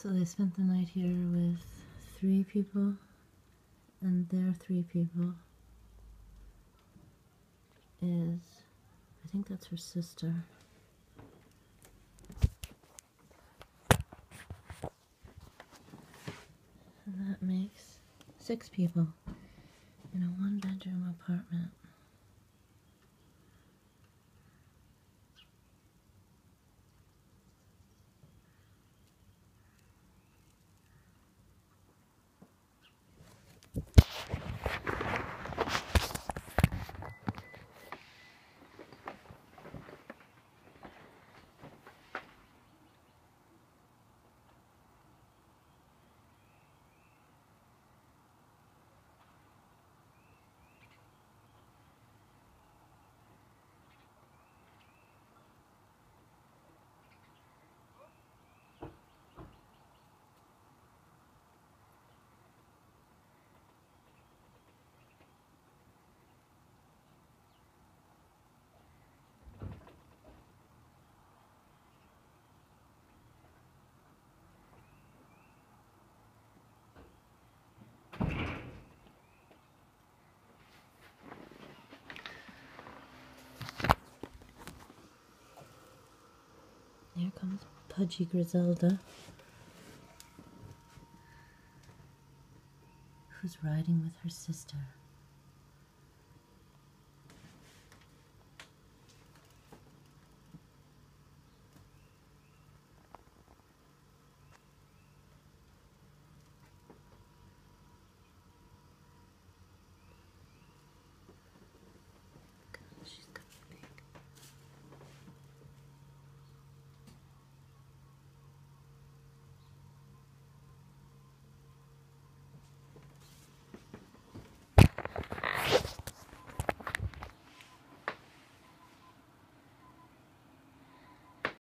So they spent the night here with three people, and their three people is, I think that's her sister. And that makes six people in a one bedroom apartment. Here comes Pudgy Griselda, who's riding with her sister.